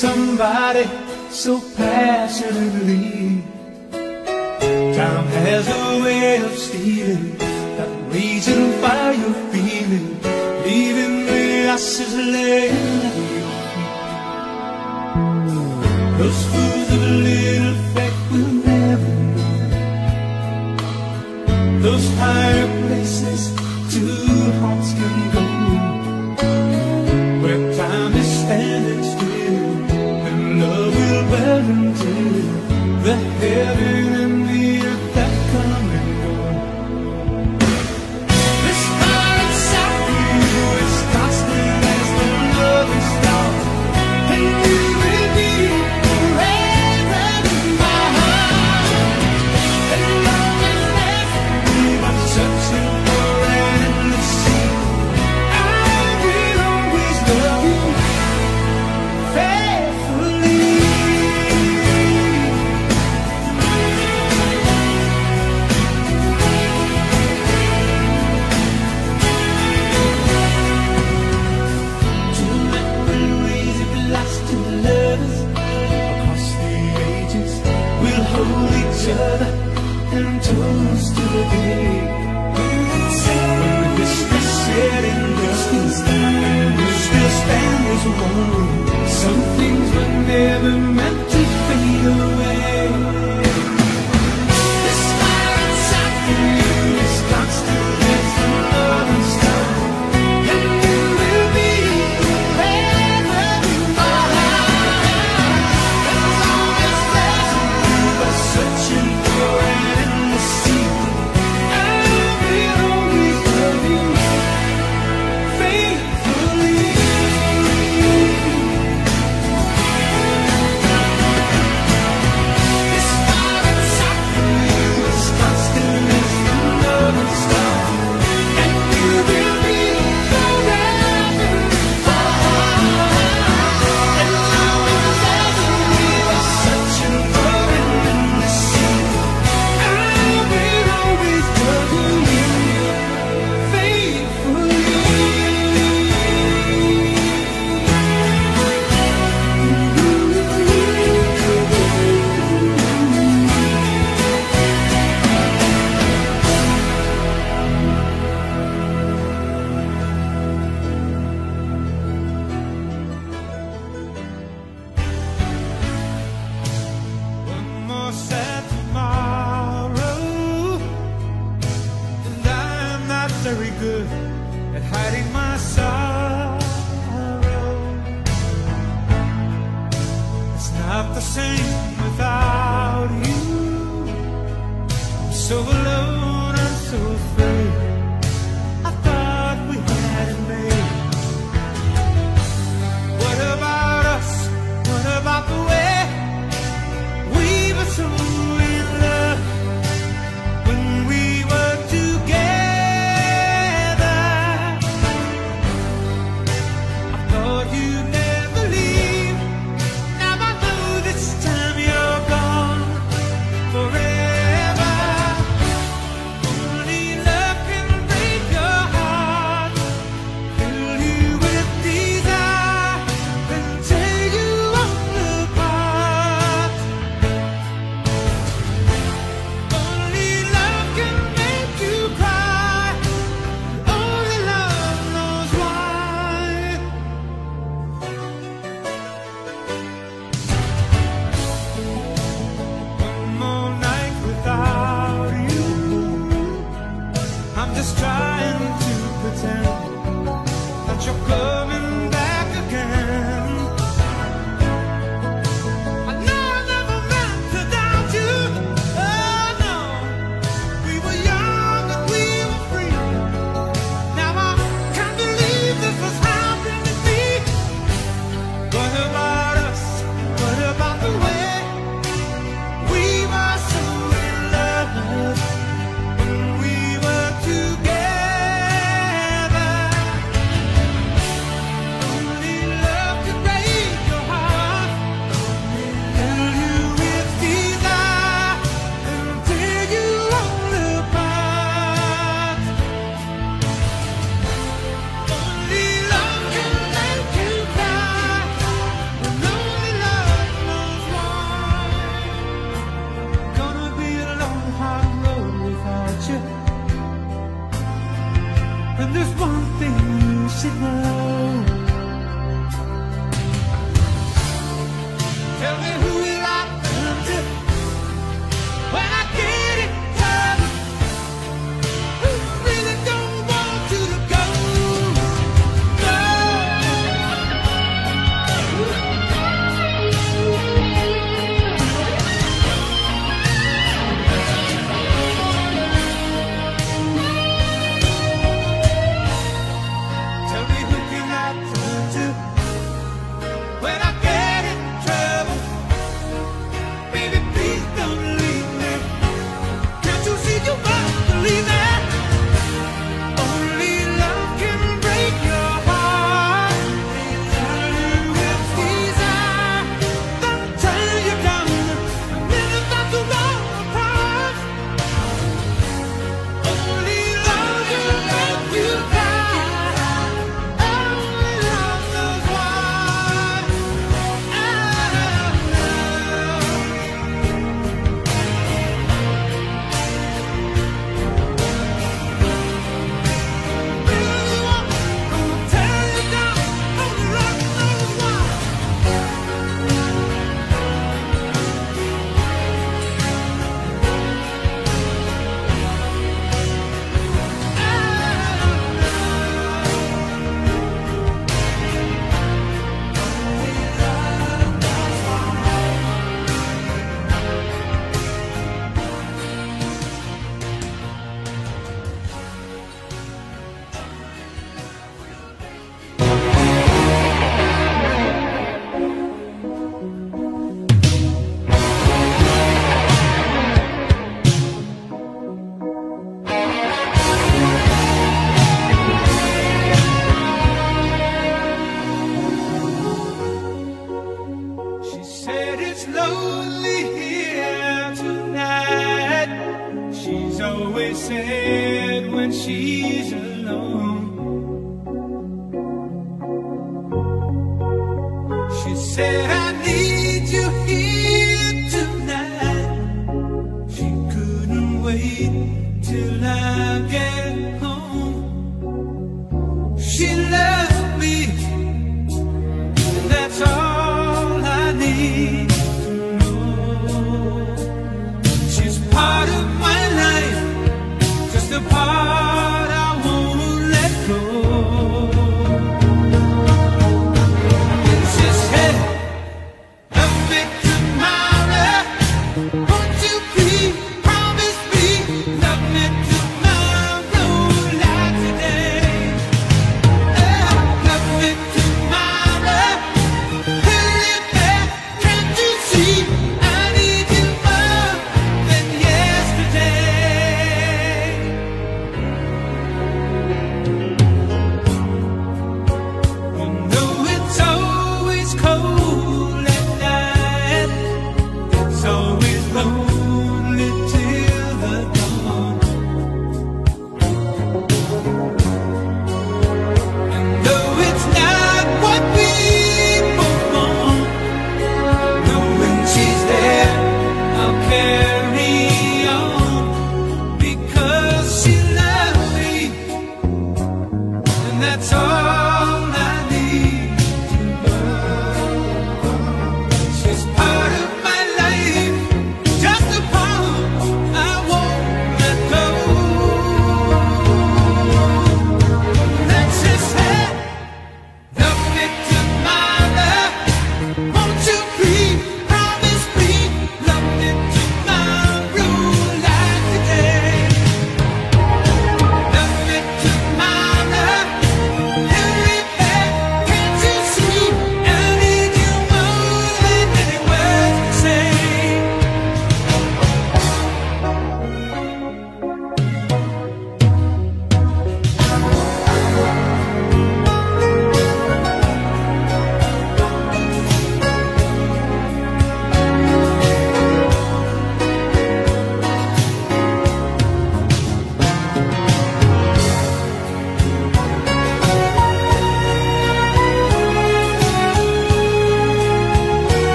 somebody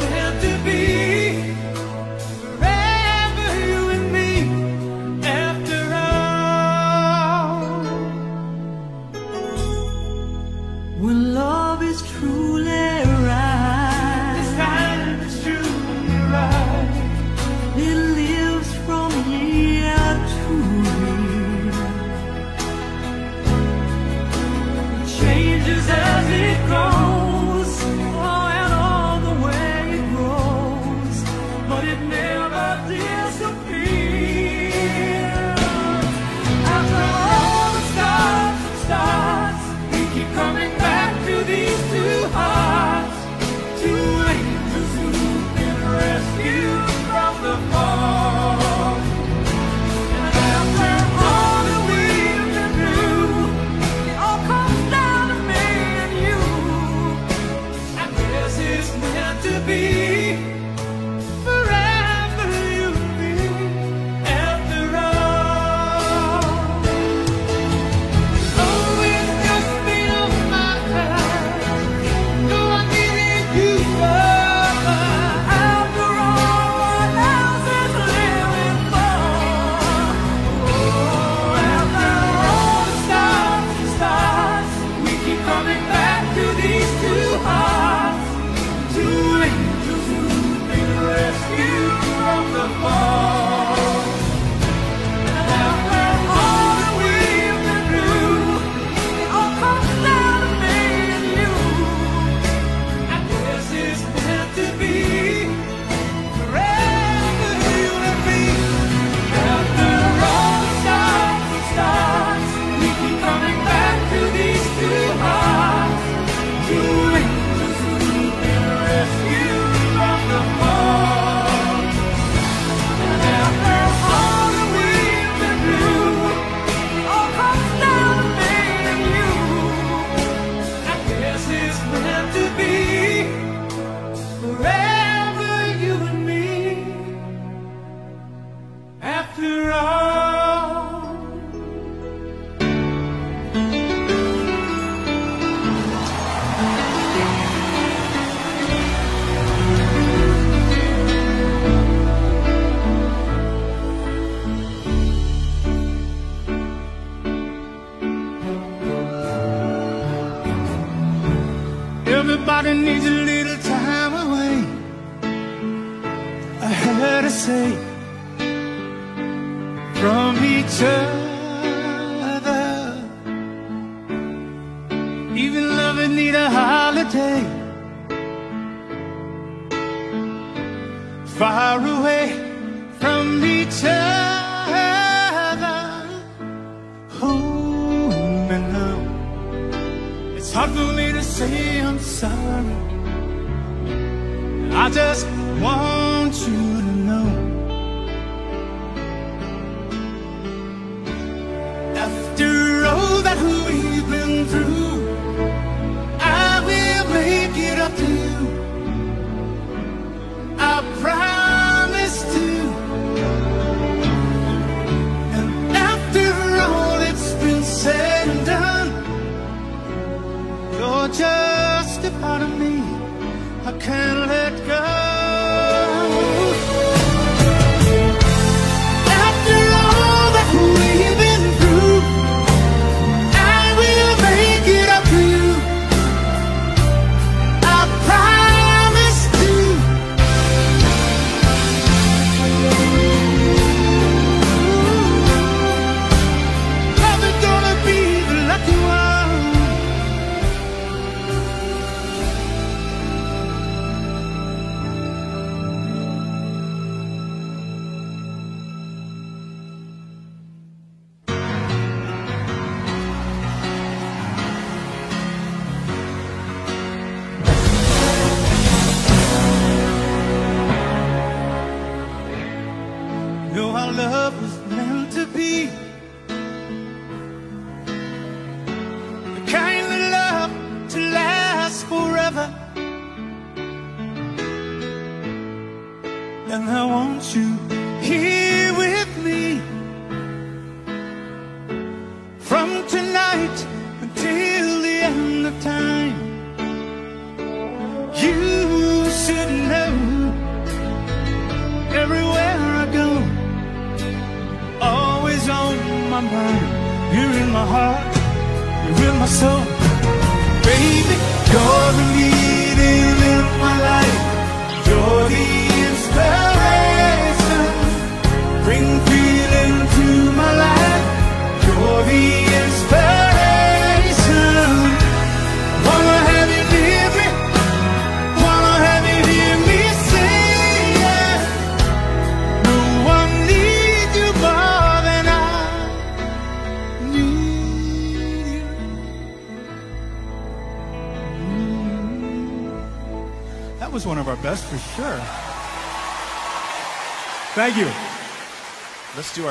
meant to be.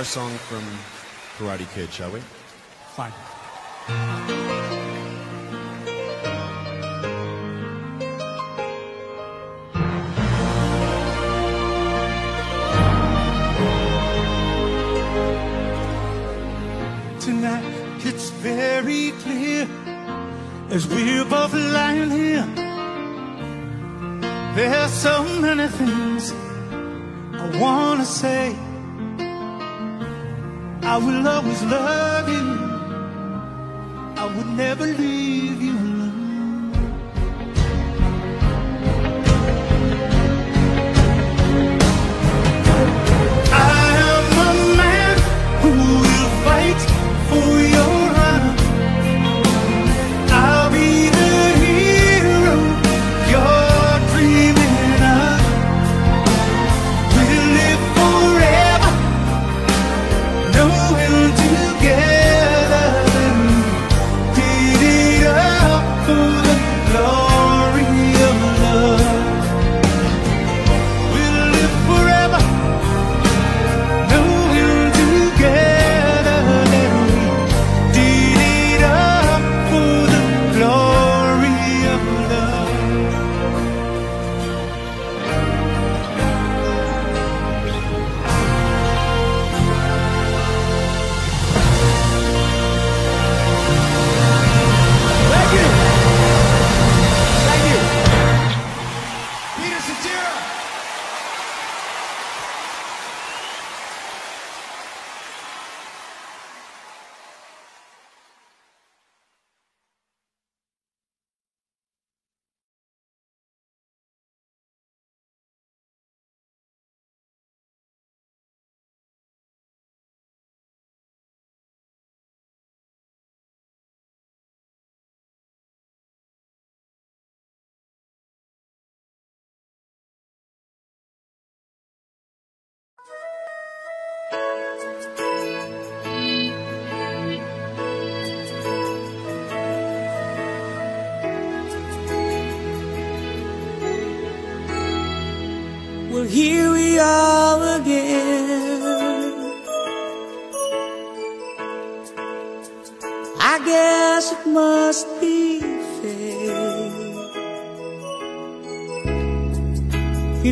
song from Karate Kid, shall we?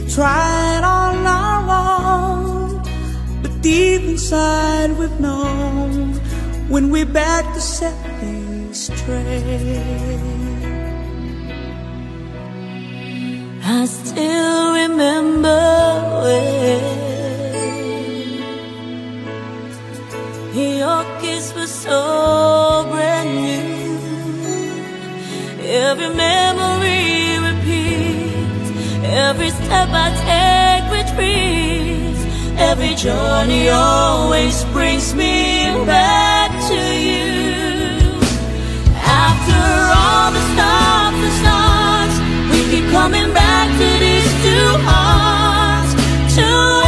tried on our own, but deep inside we've known when we're back to set things straight. I still remember when your kiss was so brand new. Every memory Every step I take retrieves Every journey always brings me back to you. After all the stops and starts We keep coming back to these two hearts Two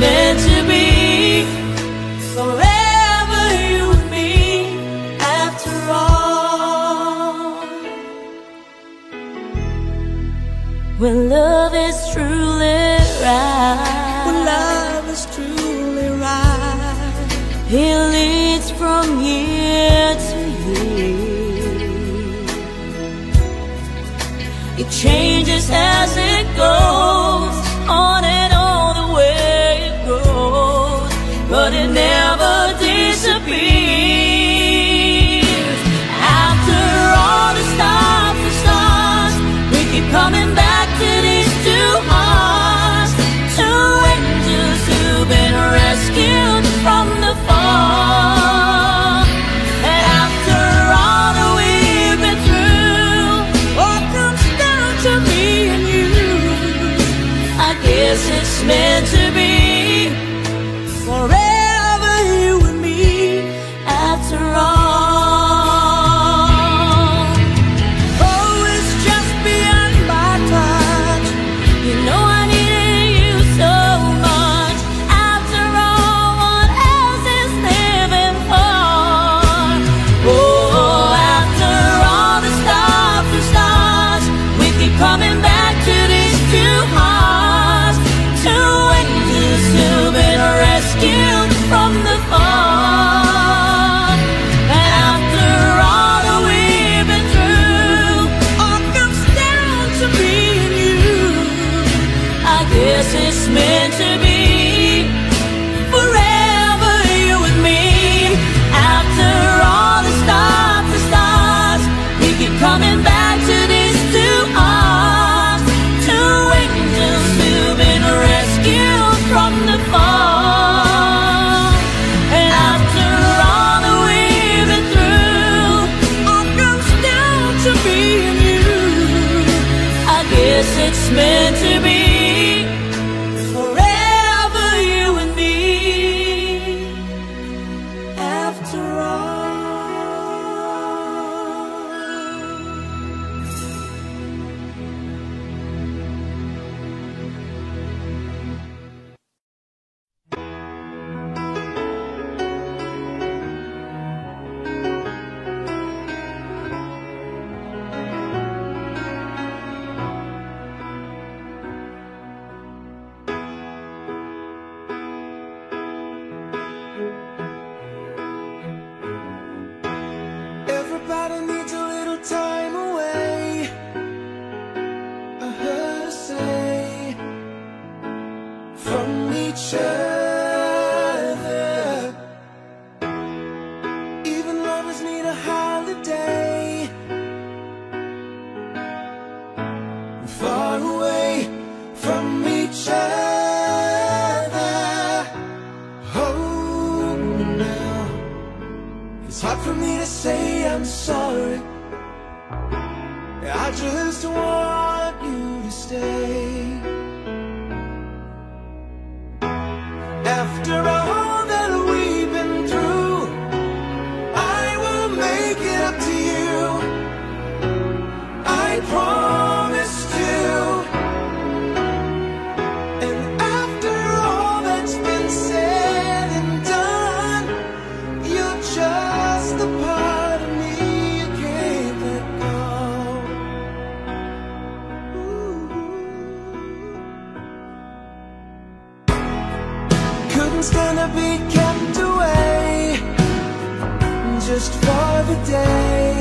meant Stand to be kept away just for the day